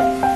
아!